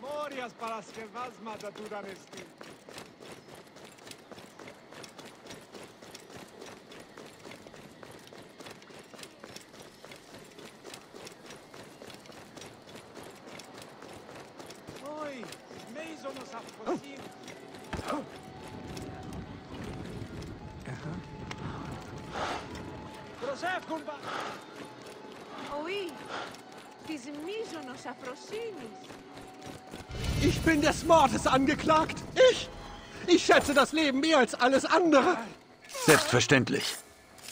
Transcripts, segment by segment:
Morias para skevazma da duranestim. Mordes angeklagt. Ich! Ich schätze das Leben mehr als alles andere. Selbstverständlich.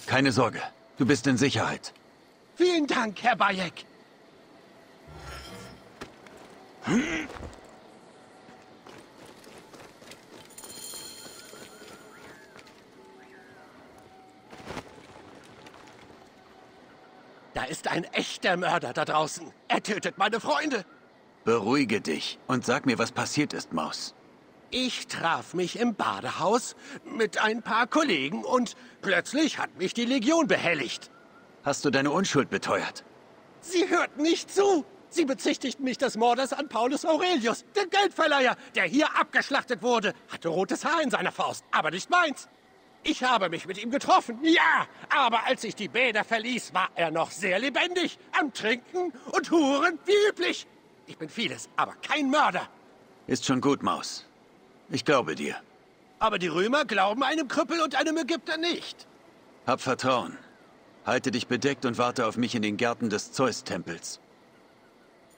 Keine Sorge. Du bist in Sicherheit. Vielen Dank, Herr Bayek. Da ist ein echter Mörder da draußen. Er tötet meine Freunde. Beruhige dich und sag mir, was passiert ist, Maus. Ich traf mich im Badehaus mit ein paar Kollegen und plötzlich hat mich die Legion behelligt. Hast du deine Unschuld beteuert? Sie hörten nicht zu. Sie bezichtigten mich des Mordes an Paulus Aurelius, den Geldverleiher, der hier abgeschlachtet wurde. Hatte rotes Haar in seiner Faust, aber nicht meins. Ich habe mich mit ihm getroffen, ja, aber als ich die Bäder verließ, war er noch sehr lebendig, am Trinken und Huren wie üblich. Ich bin vieles, aber kein Mörder. Ist schon gut, Maus. Ich glaube dir. Aber die Römer glauben einem Krüppel und einem Ägypter nicht. Hab Vertrauen. Halte dich bedeckt und warte auf mich in den Gärten des Zeus-Tempels.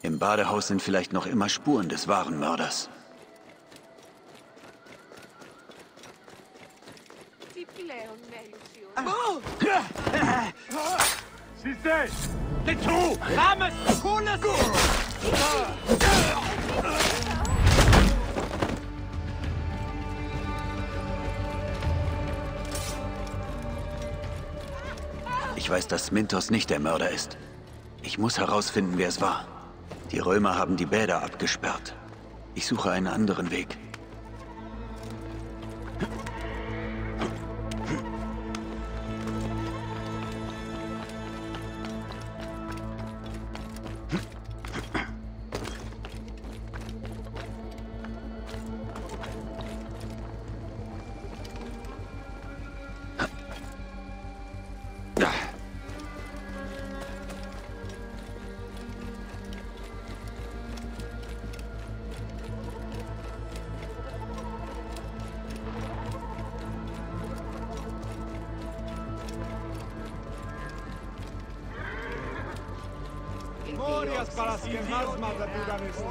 Im Badehaus sind vielleicht noch immer Spuren des wahren Mörders. Τι Siehste! Geh zu! Rames! Cooles! Ich weiß, dass Mintos nicht der Mörder ist. Ich muss herausfinden, wer es war. Die Römer haben die Bäder abgesperrt. Ich suche einen anderen Weg. Morias Paraskevazma da Dudanestin.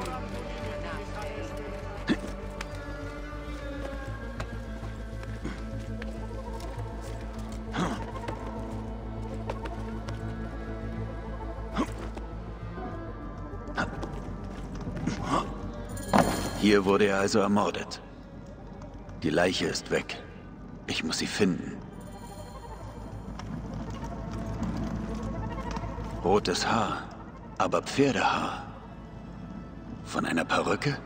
Hier wurde er also ermordet. Die Leiche ist weg. Ich muss sie finden. Rotes Haar, aber Pferdehaar. Von einer Perücke?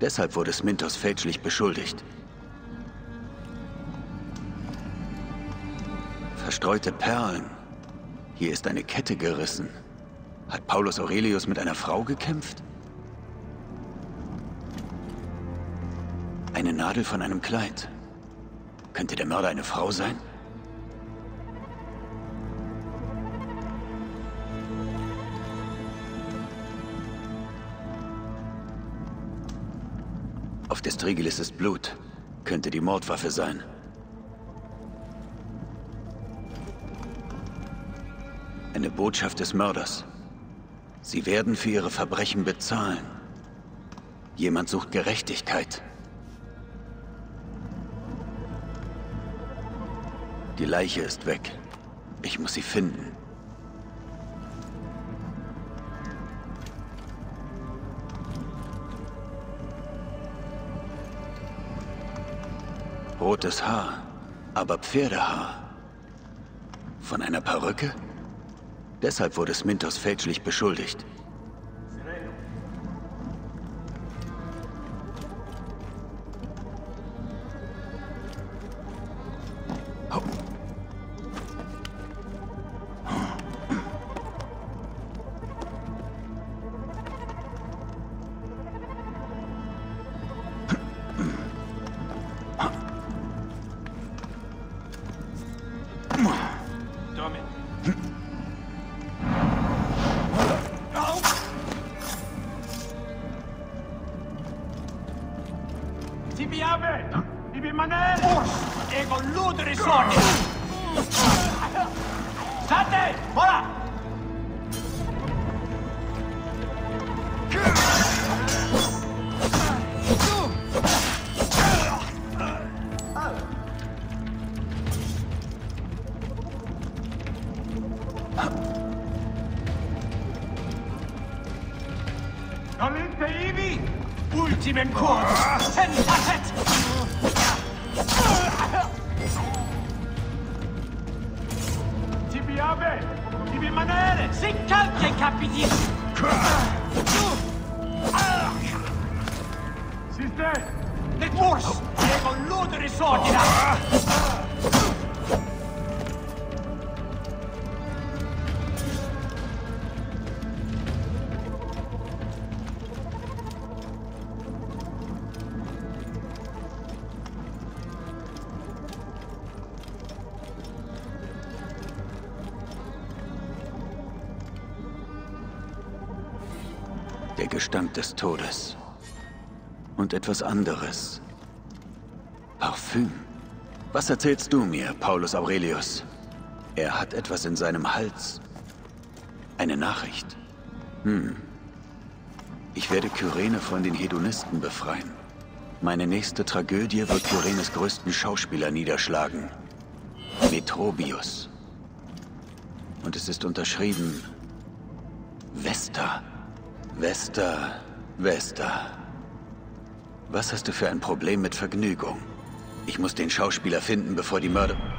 Deshalb wurde Smintos fälschlich beschuldigt. Verstreute Perlen. Hier ist eine Kette gerissen. Hat Paulus Aurelius mit einer Frau gekämpft? Eine Nadel von einem Kleid. Könnte der Mörder eine Frau sein? Auf der Strigelis ist Blut. Könnte die Mordwaffe sein. Eine Botschaft des Mörders. Sie werden für ihre Verbrechen bezahlen. Jemand sucht Gerechtigkeit. Die Leiche ist weg. Ich muss sie finden. Rotes Haar, aber Pferdehaar. Von einer Perücke? Deshalb wurde Smintos fälschlich beschuldigt. Des Todes. Und etwas anderes. Parfüm. Was erzählst du mir, Paulus Aurelius? Er hat etwas in seinem Hals. Eine Nachricht. Hm. Ich werde Kyrene von den Hedonisten befreien. Meine nächste Tragödie wird Kyrenes größten Schauspieler niederschlagen. Metrobius. Und es ist unterschrieben Vesta. Vesta, Vesta. Was hast du für ein Problem mit Vergnügung? Ich muss den Schauspieler finden, bevor die Mörder...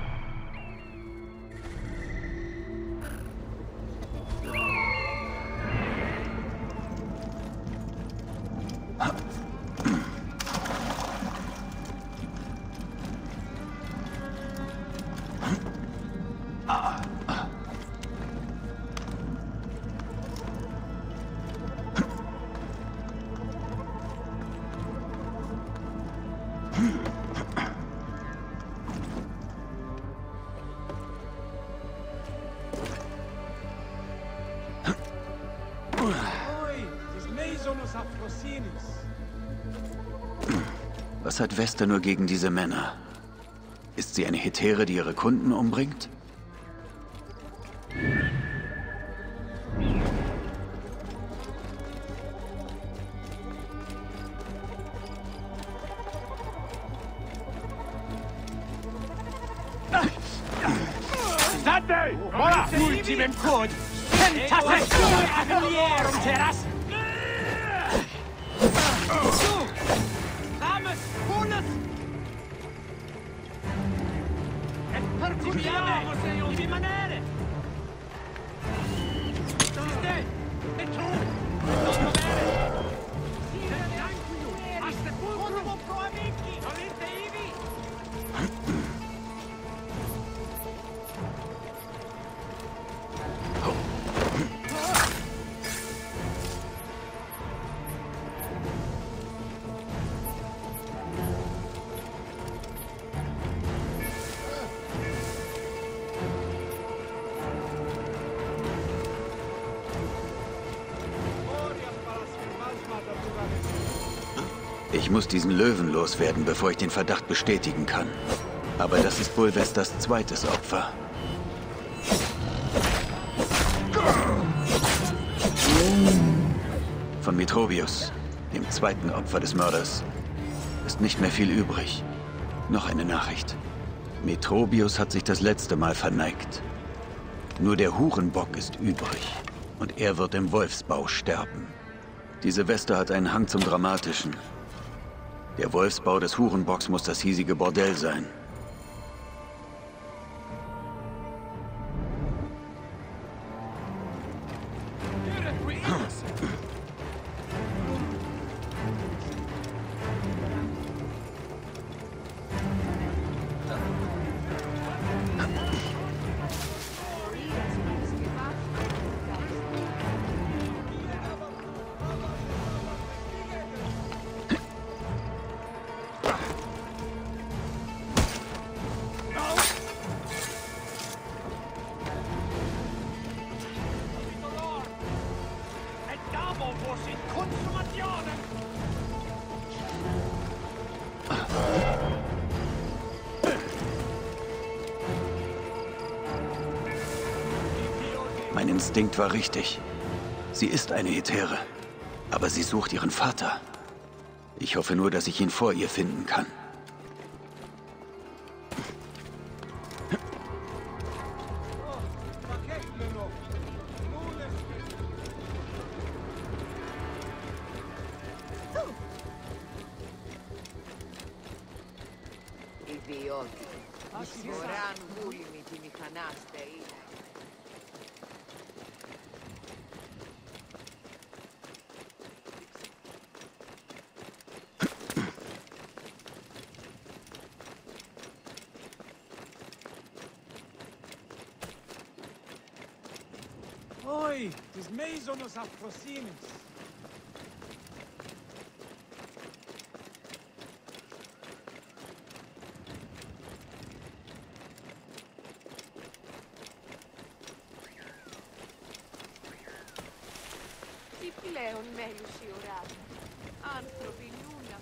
Vesta nur gegen diese Männer? Ist sie eine Hetäre, die ihre Kunden umbringt? per curiamo se io devi rimanere! Stai! E tu! Ich muss diesen Löwen loswerden, bevor ich den Verdacht bestätigen kann. Aber das ist wohl zweites Opfer. Von Metrobius, dem zweiten Opfer des Mörders, ist nicht mehr viel übrig. Noch eine Nachricht. Metrobius hat sich das letzte Mal verneigt. Nur der Hurenbock ist übrig. Und er wird im Wolfsbau sterben. Diese Weste hat einen Hang zum Dramatischen. Der Wolfsbau des Hurenbocks muss das hiesige Bordell sein. Instinkt war richtig. Sie ist eine Hetäre. Aber sie sucht ihren Vater. Ich hoffe nur, dass ich ihn vor ihr finden kann.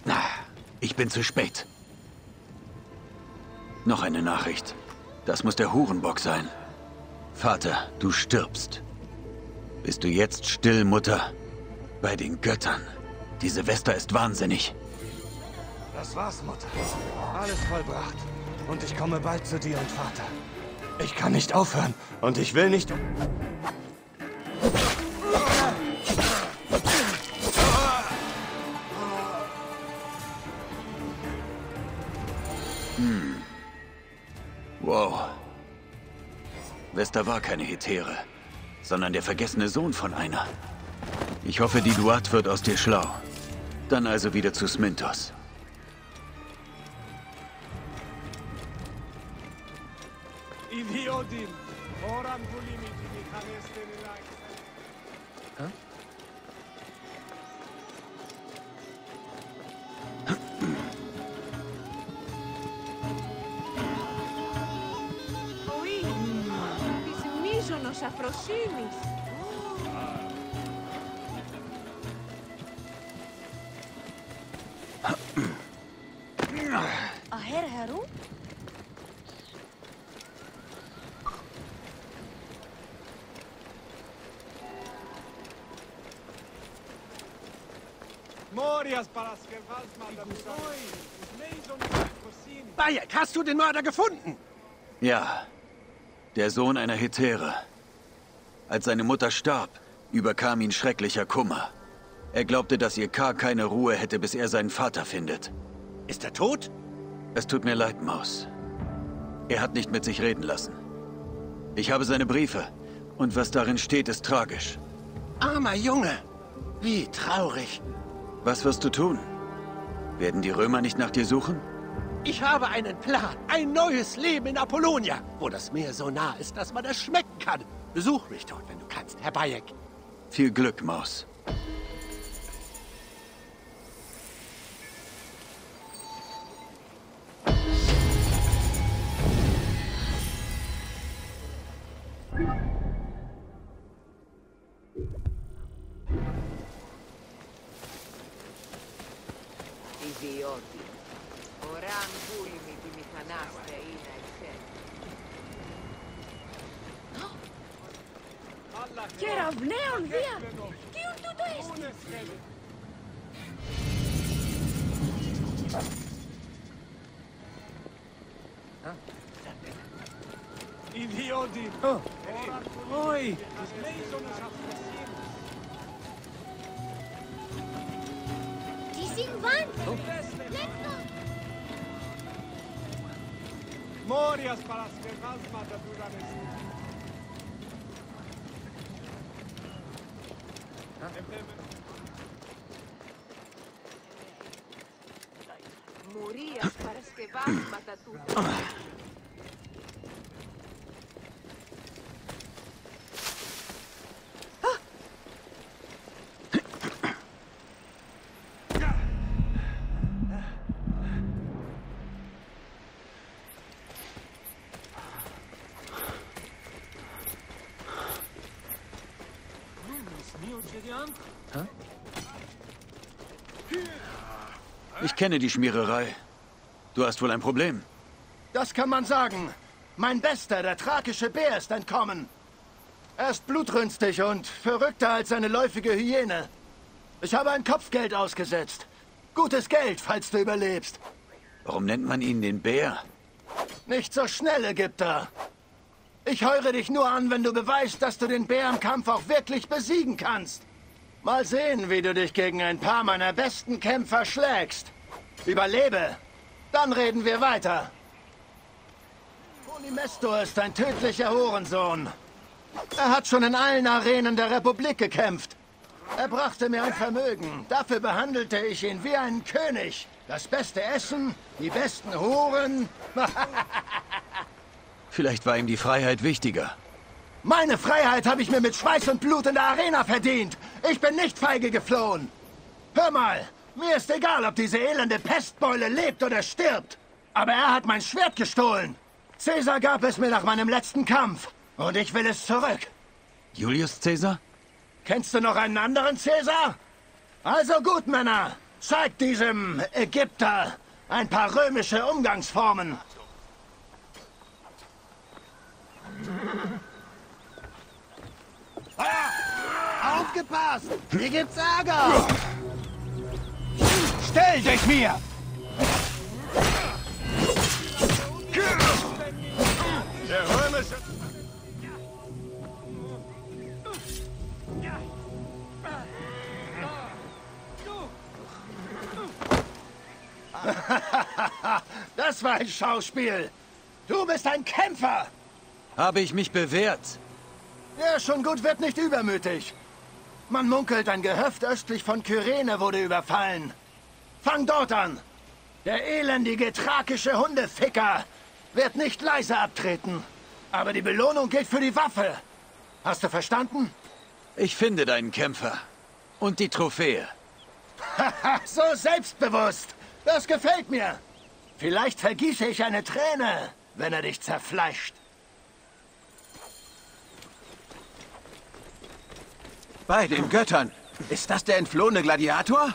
Ah, Ich bin zu spät. Noch eine Nachricht. Das muss der Hurenbock sein. Vater, du stirbst. Bist du jetzt still, Mutter? Bei den Göttern. Diese Vesta ist wahnsinnig. Das war's, Mutter. Alles vollbracht. Und ich komme bald zu dir und Vater. Ich kann nicht aufhören. Und ich will nicht... Vesta war keine Hetäre, sondern der vergessene Sohn von einer. Ich hoffe, die Duat wird aus dir schlau. Dann also wieder zu Smintos. Bayek, hast du den Mörder gefunden? Ja, der Sohn einer Hetäre. Als seine Mutter starb, überkam ihn schrecklicher Kummer. Er glaubte, dass ihr K keine Ruhe hätte, bis er seinen Vater findet. Ist er tot? Es tut mir leid, Maus. Er hat nicht mit sich reden lassen. Ich habe seine Briefe. Und was darin steht, ist tragisch. Armer Junge. Wie traurig. Was wirst du tun? Werden die Römer nicht nach dir suchen? Ich habe einen Plan. Ein neues Leben in Apollonia, wo das Meer so nah ist, dass man es schmecken kann. Besuch mich dort, wenn du kannst, Herr Bayek. Viel Glück, Maus. равне он вер. Ки он туто есть? Idioti! Oh. Oi! Die sind Wand! Oh. Let's go! Morias para as ferras mataduras. ¿Ah? Morías para que vas, Matatuta. kenne die Schmiererei. Du hast wohl ein Problem. Das kann man sagen. Mein Bester, der thrakische Bär, ist entkommen. Er ist blutrünstig und verrückter als eine läufige Hyäne. Ich habe ein Kopfgeld ausgesetzt. Gutes Geld, falls du überlebst. Warum nennt man ihn den Bär? Nicht so schnell, Ägypter. Ich heure dich nur an, wenn du beweist, dass du den Bär im Kampf auch wirklich besiegen kannst. Mal sehen, wie du dich gegen ein paar meiner besten Kämpfer schlägst. Überlebe. Dann reden wir weiter. Polymestor ist ein tödlicher Hurensohn. Er hat schon in allen Arenen der Republik gekämpft. Er brachte mir ein Vermögen. Dafür behandelte ich ihn wie einen König. Das beste Essen, die besten Huren. Vielleicht war ihm die Freiheit wichtiger. Meine Freiheit habe ich mir mit Schweiß und Blut in der Arena verdient. Ich bin nicht feige geflohen. Hör mal, mir ist egal, ob diese elende Pestbeule lebt oder stirbt. Aber er hat mein Schwert gestohlen. Caesar gab es mir nach meinem letzten Kampf. Und ich will es zurück. Julius Caesar? Kennst du noch einen anderen Caesar? Also gut, Männer. Zeigt diesem Ägypter ein paar römische Umgangsformen. Aufgepasst! Hier gibt's Ärger! Stell dich mir! Der römische... das war ein Schauspiel. Du bist ein Kämpfer. Habe ich mich bewährt? Ja, schon gut, wird nicht übermütig. Man munkelt, ein Gehöft östlich von Kyrene wurde überfallen. Fang dort an. Der elendige thrakische Hundeficker wird nicht leise abtreten. Aber die Belohnung gilt für die Waffe. Hast du verstanden? Ich finde deinen Kämpfer. Und die Trophäe. Haha, so selbstbewusst. Das gefällt mir. Vielleicht vergieße ich eine Träne, wenn er dich zerfleischt. Bei den Göttern. Ist das der entflohene Gladiator?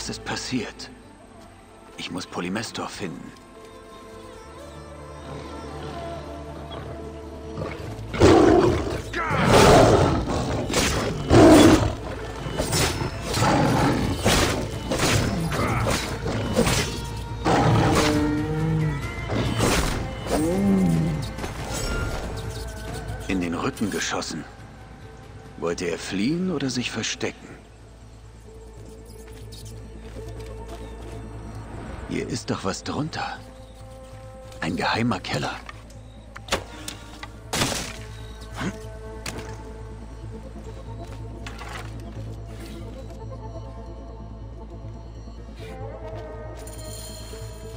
Was ist passiert? Ich muss Polymestor finden. In den Rücken geschossen. Wollte er fliehen oder sich verstecken? Doch was drunter. Ein geheimer Keller.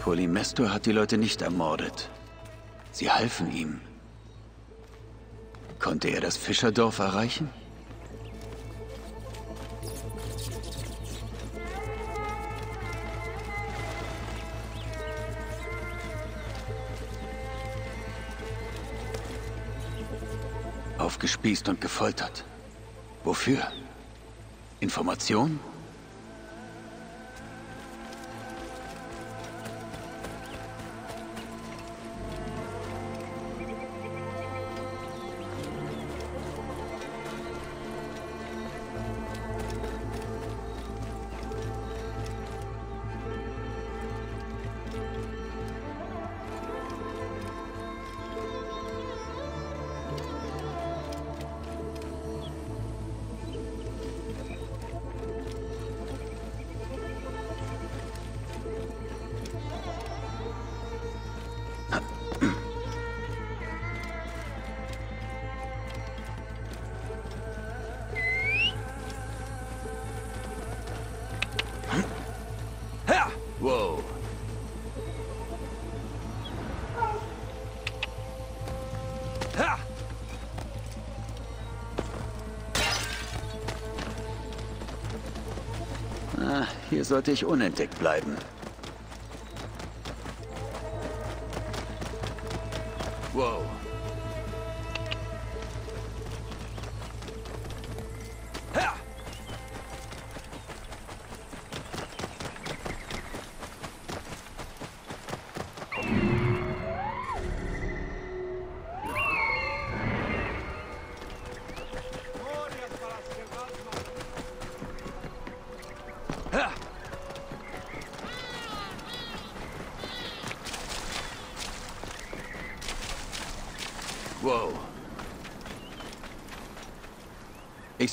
Polymestor hat die Leute nicht ermordet. Sie halfen ihm. Konnte er das Fischerdorf erreichen? Aufgespießt und gefoltert. Wofür? Information? Hier sollte ich unentdeckt bleiben.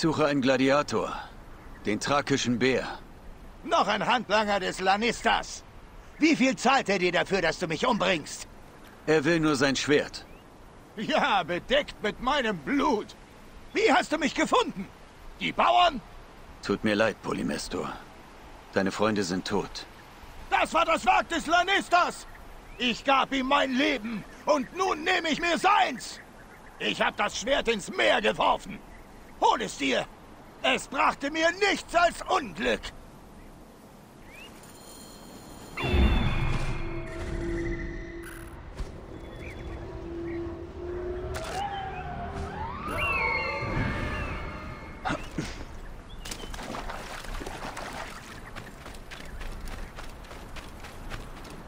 Ich suche einen Gladiator. Den thrakischen Bär. Noch ein Handlanger des Lannisters. Wie viel zahlt er dir dafür, dass du mich umbringst? Er will nur sein Schwert. Ja, bedeckt mit meinem Blut. Wie hast du mich gefunden? Die Bauern? Tut mir leid, Polymestor. Deine Freunde sind tot. Das war das Werk des Lannisters! Ich gab ihm mein Leben und nun nehme ich mir seins! Ich habe das Schwert ins Meer geworfen. Hol es dir! Es brachte mir nichts als Unglück!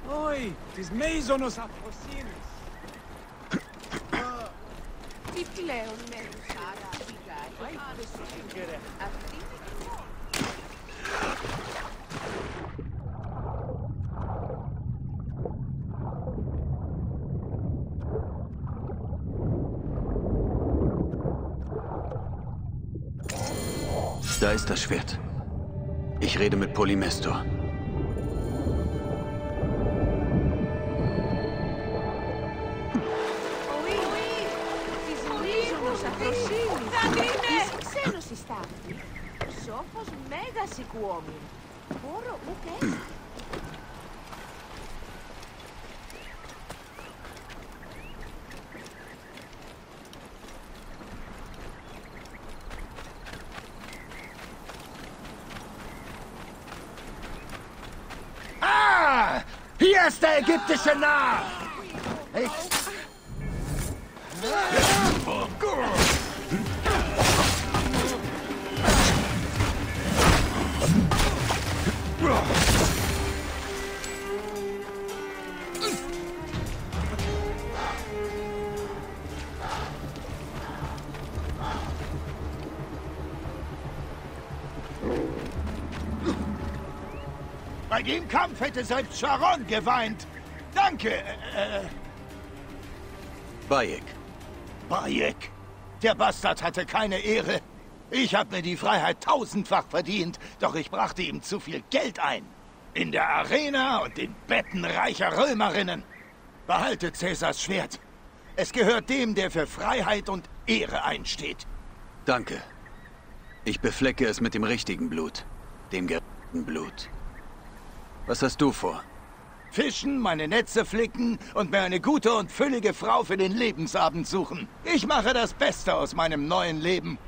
Oi, tis mesonos approsinus. Dicleo äh, mensada. Da ist das Schwert. Ich rede mit Polymestor. Somos mega homem. O quê? Ah! Hier ägyptische Name! Hätte selbst Sharon geweint. Danke, äh, Bayek. Bayek. Der Bastard hatte keine Ehre. Ich habe mir die Freiheit tausendfach verdient, doch ich brachte ihm zu viel Geld ein. In der Arena und den Betten reicher Römerinnen. Behalte Cäsars Schwert. Es gehört dem, der für Freiheit und Ehre einsteht. Danke. Ich beflecke es mit dem richtigen Blut. Dem gerechten Blut. Was hast du vor? Fischen, meine Netze flicken und mir eine gute und füllige Frau für den Lebensabend suchen. Ich mache das Beste aus meinem neuen Leben.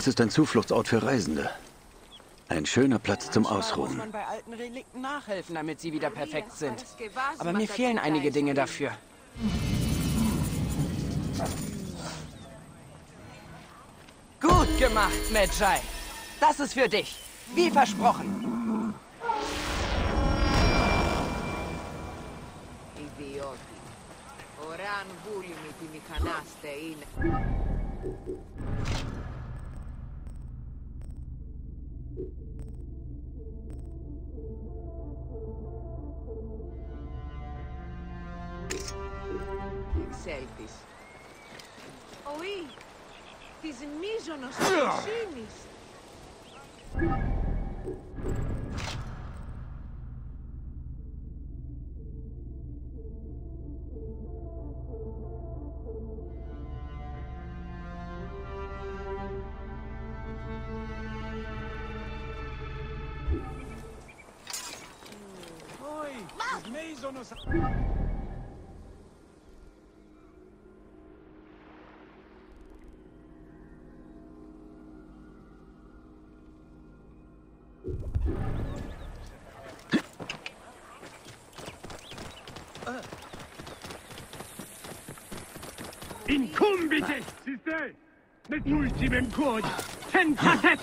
Das ist ein Zufluchtsort für Reisende. Ein schöner Platz zum Ausruhen. Muss man bei alten Relikten nachhelfen, damit sie wieder perfekt sind. Aber mir fehlen einige Dinge dafür. Gut gemacht, Medjay. Das ist für dich. Wie versprochen. Idioti. Oran Bulimi, die Mechanaste, ihn. της μίζωνος Bombite! Si stai! Met ultimem quod! Tentatet!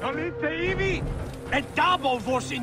Solite ivi! Et dabo vos in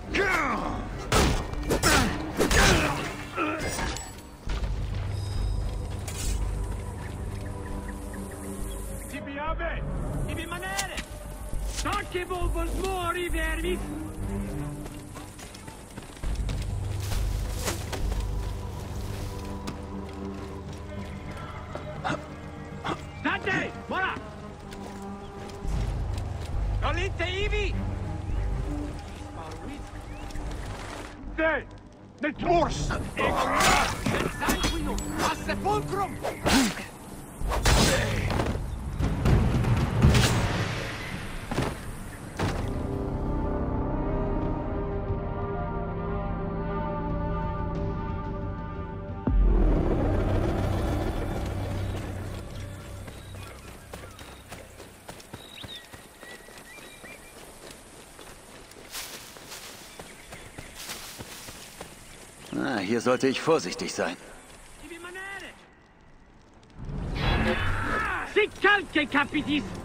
hier sollte ich vorsichtig sein. Di rimanere! Si calche, capitis!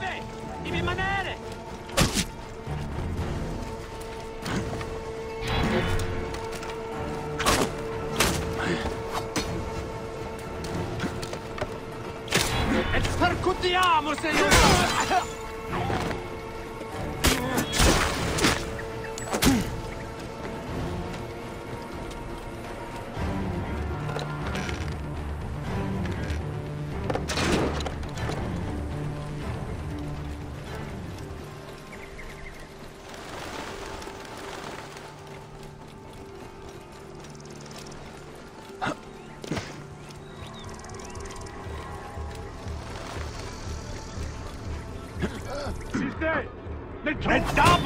Dove? Devi rimanere! E percutiamo, se...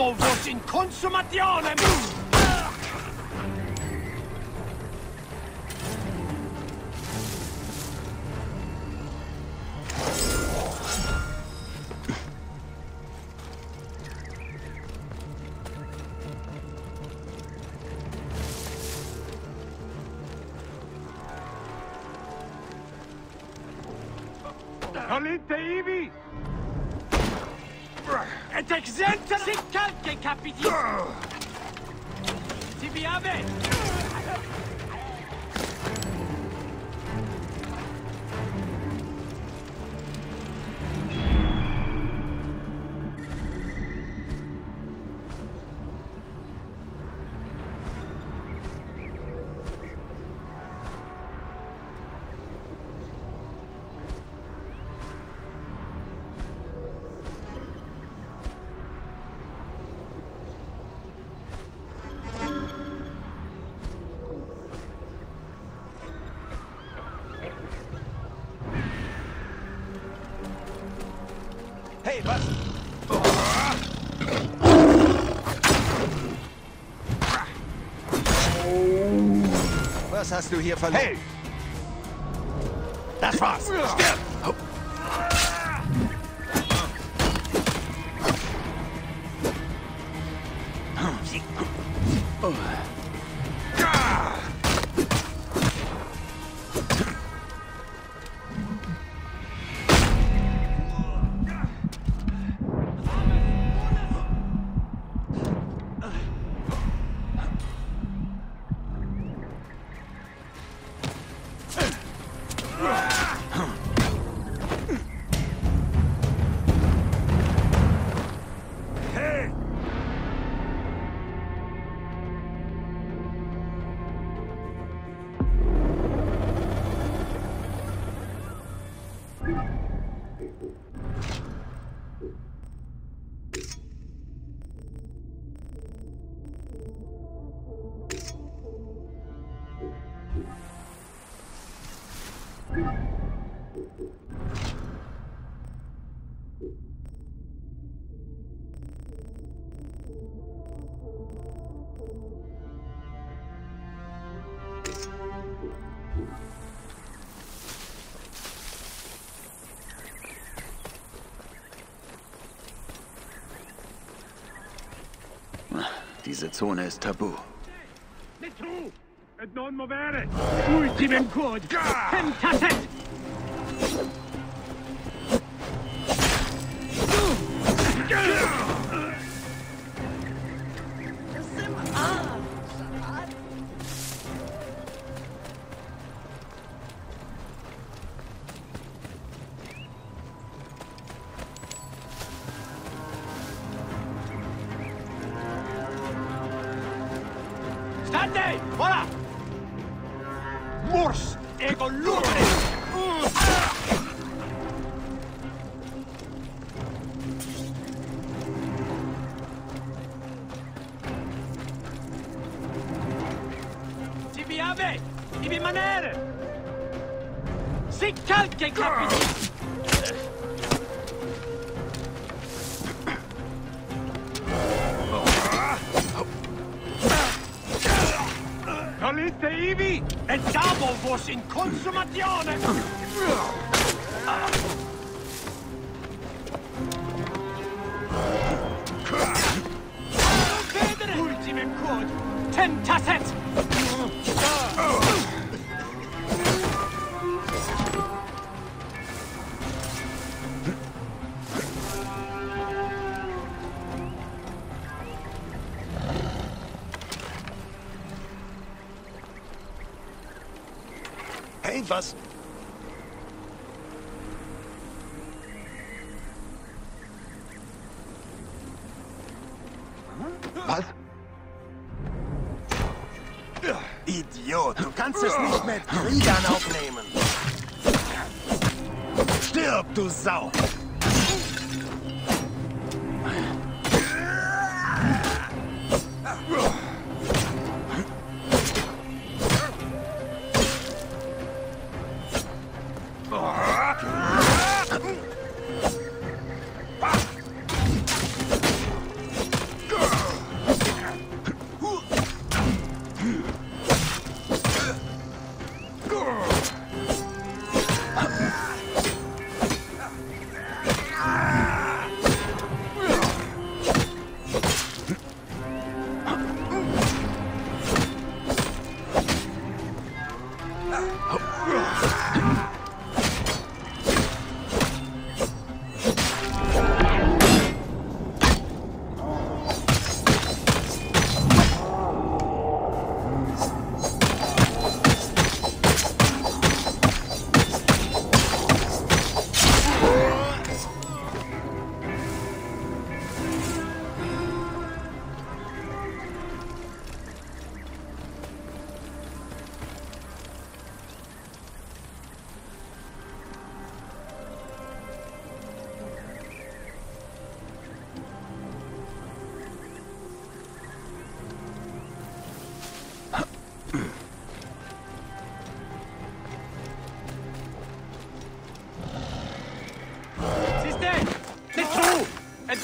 Mettamo vos in consumationem! Hey, was? Was hast du hier verloren? Hey! Das war's! Stirb! Diese Zone ist tabu. Netru! Et non movere! Ultimem quod! Tentatet! savez, ich Si calca C'est quelqu'un qui Salite ivi e davo vos in consumazione! Ultime quod, tentaset!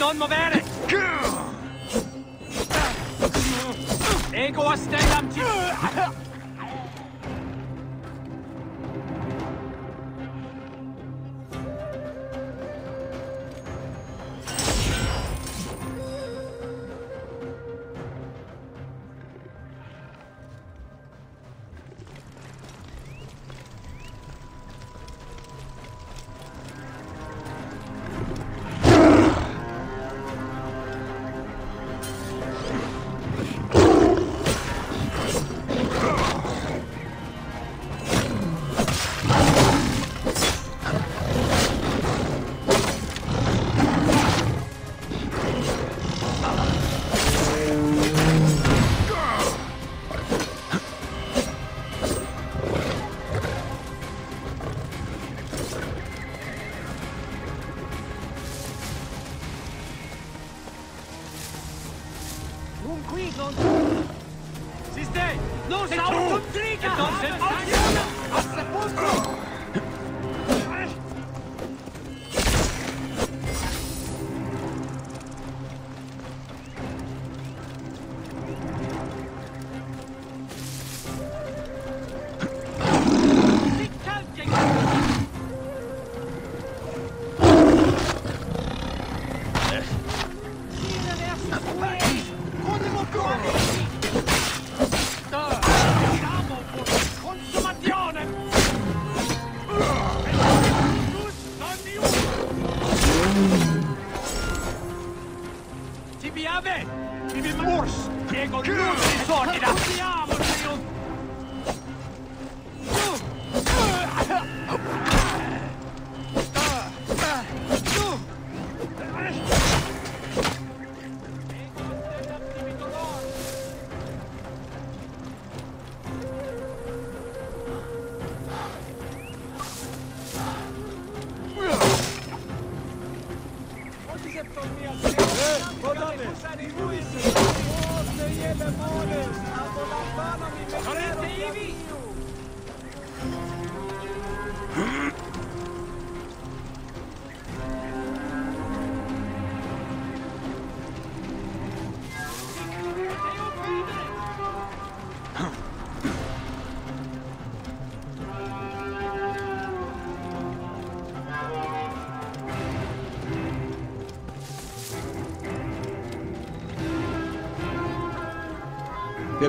Non movere! Dame! Mi mi morse! Jego drugi!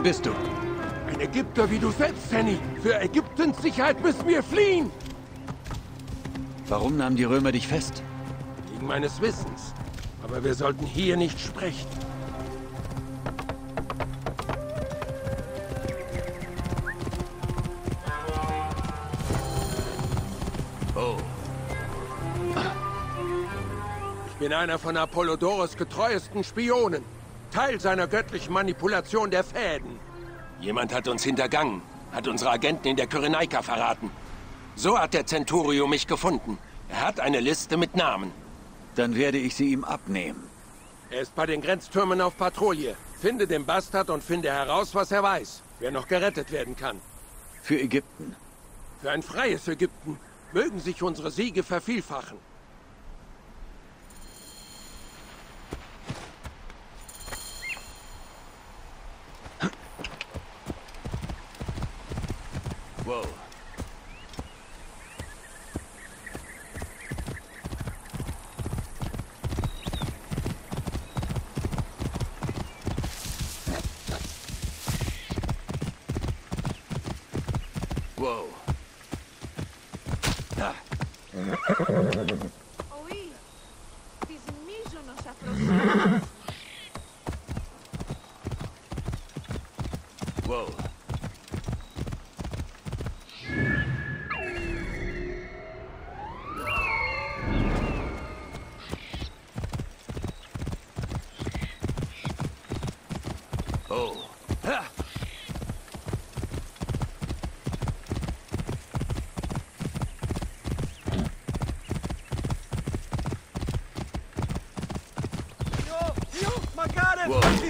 Wer bist du? Ein Ägypter wie du selbst, Henny. Für Ägyptens Sicherheit müssen wir fliehen. Warum nahmen die Römer dich fest? Wegen meines Wissens. Aber wir sollten hier nicht sprechen. Oh. Ich bin einer von Apollodoros getreuesten Spionen. Teil seiner göttlichen Manipulation der Fäden. Jemand hat uns hintergangen, hat unsere Agenten in der Kyrenaika verraten. So hat der Centurio mich gefunden. Er hat eine Liste mit Namen. Dann werde ich sie ihm abnehmen. Er ist bei den Grenztürmen auf Patrouille. Finde den Bastard und finde heraus, was er weiß. Wer noch gerettet werden kann. Für Ägypten. Für ein freies Ägypten mögen sich unsere Siege vervielfachen. Whoa.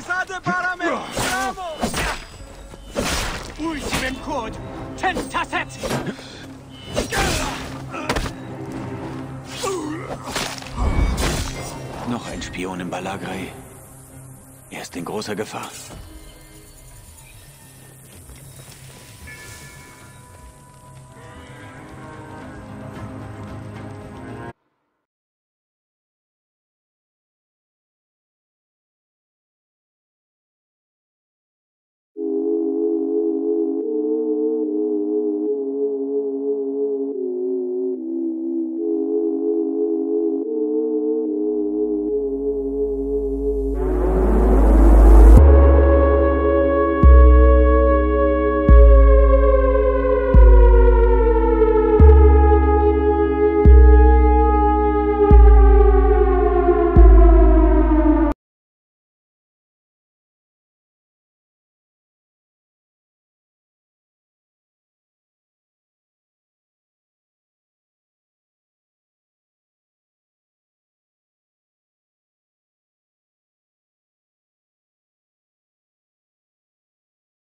Wow. Ultimem Code! Tentaset! Noch ein Spion im Balagrei. Er ist in großer Gefahr.